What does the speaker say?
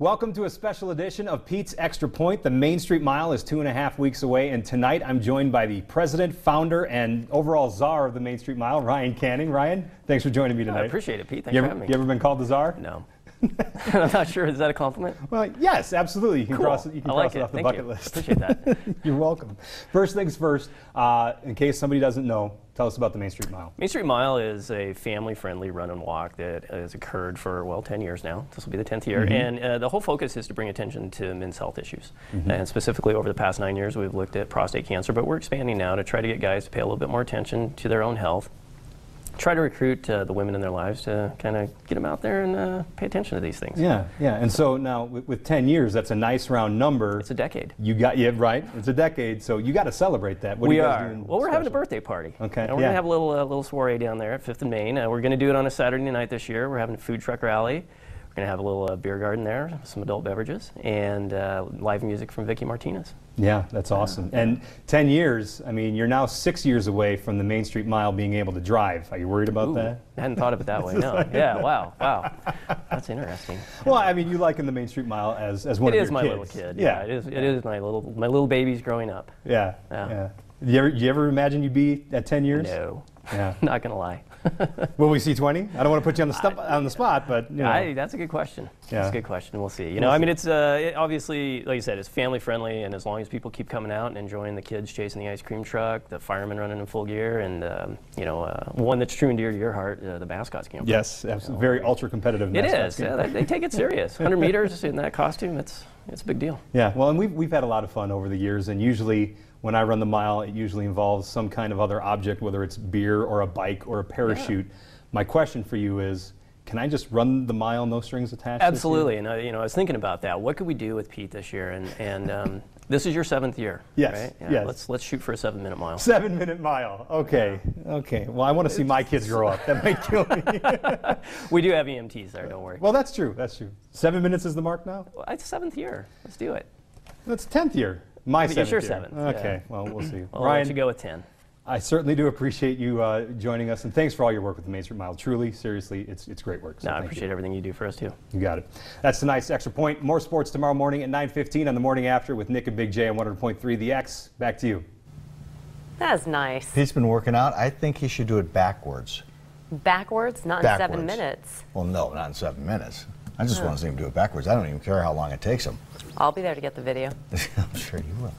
Welcome to a special edition of Pete's Extra Point. The Main Street Mile is two and a half weeks away, and tonight I'm joined by the president, founder, and overall czar of the Main Street Mile, Ryan Canning. Ryan, thanks for joining me oh, tonight. I appreciate it, Pete. Thanks you for ever, having me. you ever been called the czar? No. I'm not sure. Is that a compliment? Well, yes, absolutely. You can Cool. cross it. You can I cross like it it. off the Thank bucket you. list. Appreciate that. You're welcome. First things first. Uh, in case somebody doesn't know, tell us about the Main Street Mile. Main Street Mile is a family-friendly run and walk that has occurred for well 10 years now. This will be the 10th year, Mm-hmm. and uh, the whole focus is to bring attention to men's health issues. And specifically, over the past nine years, we've looked at prostate cancer, but we're expanding now to try to get guys to pay a little bit more attention to their own health. Try to recruit uh, the women in their lives to kind of get them out there and uh, pay attention to these things. Yeah, yeah. And so now with, with 10 years, that's a nice round number. It's a decade. You got yeah, right. It's a decade, so you got to celebrate that. What we you guys are. doing Well, we're having a birthday party. Okay, And we're yeah. gonna have a little uh, little soiree down there at Fifth and Main. Uh, we're gonna do it on a Saturday night this year. We're having a food truck rally. We're gonna have a little uh, beer garden there, some adult beverages, and uh, live music from Vicky Martinez. Yeah, that's awesome. And 10 years, I mean, you're now six years away from the Main Street Mile being able to drive. Are you worried about Ooh, that? I hadn't thought of it that way. No. yeah. Wow. Wow. That's interesting. Well, I mean, you liken the Main Street Mile as, as one It of is It is my little kid. Yeah, It is. It is my little my little baby's growing up. Yeah, Yeah. yeah. You ever, you ever imagine you'd be at 10 years? No. Yeah. Not gonna lie. Will we see 20? I don't want to put you on the, stu- on the spot, but, you know. I, that's a good question. Yeah. That's a good question. We'll see. You know, I mean, it's uh, it obviously, like you said, it's family friendly, and as long as people keep coming out and enjoying the kids chasing the ice cream truck, the firemen running in full gear, and um, you know, uh, one that's true and dear to your heart, uh, the mascots camp. yes, absolutely. Very ultra competitive. It is. Yeah, they, they take it serious. 100 meters in that costume, it's it's a big deal. Yeah, well, and we've, we've had a lot of fun over the years, and usually when I run the mile, it usually involves some kind of other object, whether it's beer or a bike or a parachute. My question for you is, can I just run the mile, no strings attached? Absolutely. And I, you know, I was thinking about that. What could we do with Pete this year? And and um, this is your seventh year. Yes, Right? Yeah, yes. Let's let's shoot for a seven minute mile. Seven minute mile. Okay, okay. Well, I want to see my kids grow up. That might kill me. We do have EMTs there. Don't worry. well, that's true. That's true. Seven minutes is the mark now. Well, it's seventh year. Let's do it. That's tenth year. My But it's seventh your year. seventh, yeah. Okay. Well, we'll see. I'll Ryan, you go with ten. I certainly do appreciate you uh, joining us, and thanks for all your work with the Main Street Mile. Truly, seriously, it's it's great work. So No, I thank you. appreciate everything you do for us too. You got it. That's tonight's extra point. More sports tomorrow morning at 9:15 on the morning after with Nick and Big J on 100.3 The X. Back to you. That's nice. He's been working out. I think he should do it backwards. Backwards, not in seven minutes. Well, no, not in seven minutes. I just want to see him do it backwards. I don't even care how long it takes him. I'll be there to get the video. I'm sure you will.